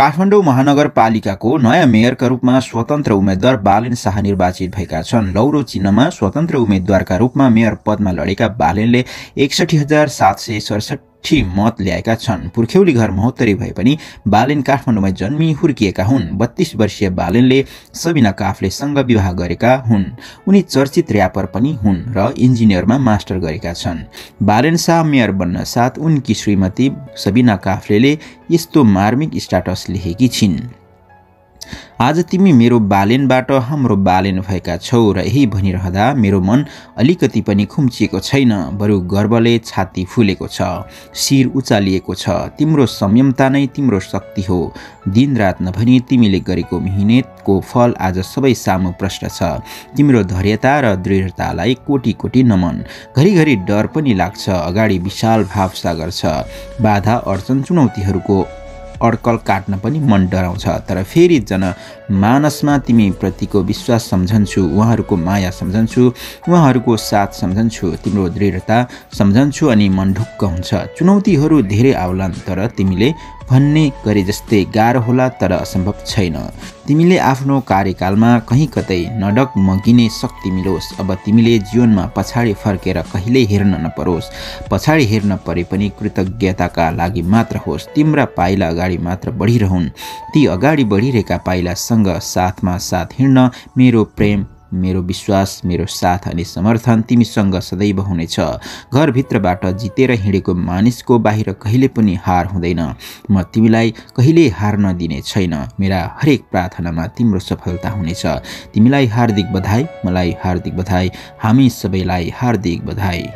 काठमाडौँ महानगरपालिकाको नयाँ मेयरका रूपमा स्वतन्त्र उम्मेद्वार बालेन शाह निर्वाचित भएका छन्। लौरो चिन्हमा स्वतन्त्र उम्मेद्वारका रूपमा मेयर पदमा लडेका बालेनले एकसठी हजार सात सय सडसठी मत ल्याएका छन्। पुर्ख्यौली घर महोत्तरी भए पनि बालेन काठमाडौँमा जन्मी हुर्किएका हुन्। बत्तीस वर्षीय बालेनले सबिना काफ्लेसँग विवाह गरेका हुन्। उनी चर्चित ऱ्यापर पनि हुन् र इन्जिनियरमा मास्टर गरेका छन्। बालेन शाह मेयर बन्न साथ उनकी श्रीमती सबिना काफ्लेले यस्तो मार्मिक स्टाटस लेखेकी छिन्। आज तिमी मेरो बालेनबाट हाम्रो बालेन भएका छौ र यही भनिरहँदा मेरो मन अलिकति पनि खुम्चिएको छैन बरु गर्वले छाती फुलेको छ शिर उचालिएको छ। तिम्रो संयमता नै तिम्रो शक्ति हो। दिनरात नभनी तिमीले गरेको मिहिनेतको फल आज सबै सामु प्रश्न छ। तिम्रो धैर्यता र दृढतालाई कोटी कोटी नमन। घरिघरि डर पनि लाग्छ अगाडि विशाल भावसागर छ। बाधा अडचन चुनौतीहरूको अड्कल काट्न पनि मन डराउँछ। तर फेरि जन मानसमा तिमी प्रतिको विश्वास सम्झन्छु उहाँहरूको माया सम्झन्छु उहाँहरूको साथ सम्झन्छु तिम्रो दृढता सम्झन्छु अनि मन ढुक्क हुन्छ। चुनौतीहरू धेरै आउलान् तर तिमीले भन्ने गरे जस्तै गाह्रो होला तर असम्भव छैन। तिमीले आफ्नो कार्यकालमा कहीँ कतै नडक मगिने शक्ति मिलोस्। अब तिमीले जीवनमा पछाडि फर्केर कहिल्यै हेर्न नपरोस्। पछाडि हेर्न परे पनि कृतज्ञताका लागि मात्र होस्। तिम्रा पाइला अगाडि मात्र बढिरहन्। ती अगाडि बढिरहेका पाइलासँग साथमा साथ हिँड्न मेरो प्रेम मेरो विश्वास मेरो साथ अनि समर्थन तिमीसँग सदैव हुनेछ। घरभित्रबाट जितेर हिँडेको मानिसको बाहिर कहिले पनि हार हुँदैन। म तिमीलाई कहिले हार नदिने छैन। मेरा हरेक प्रार्थनामा तिम्रो सफलता हुनेछ। तिमीलाई हार्दिक बधाई मलाई हार्दिक बधाई। हामी सबैलाई हार्दिक बधाई।